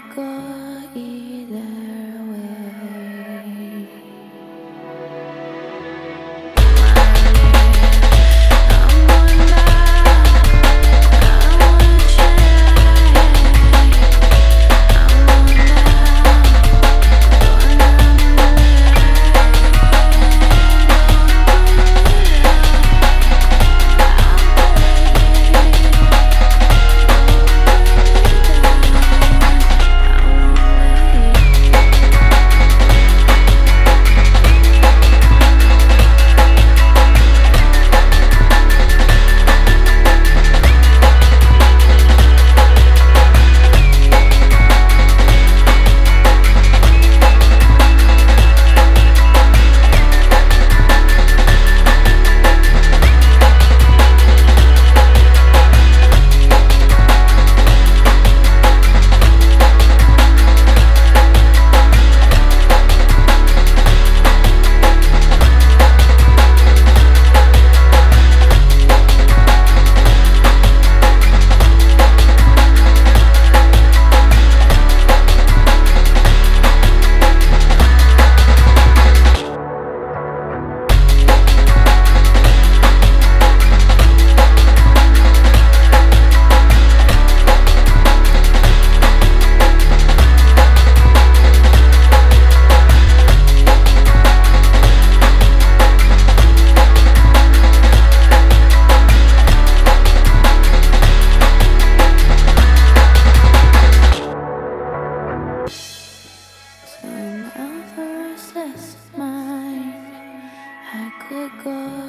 could go either way. God.